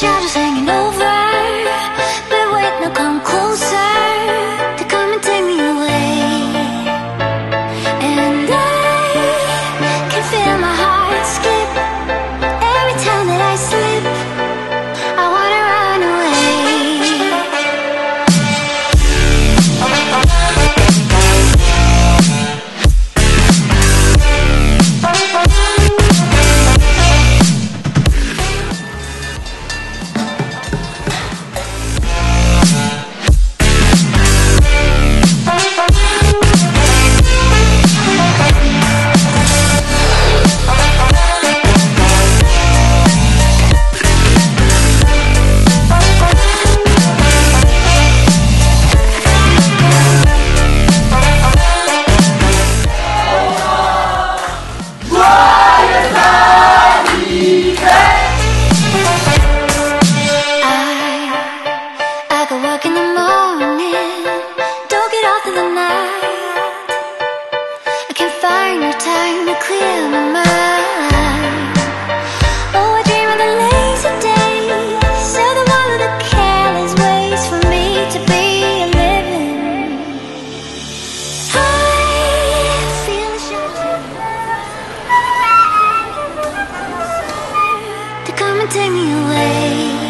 笑着飞。Come and take me away.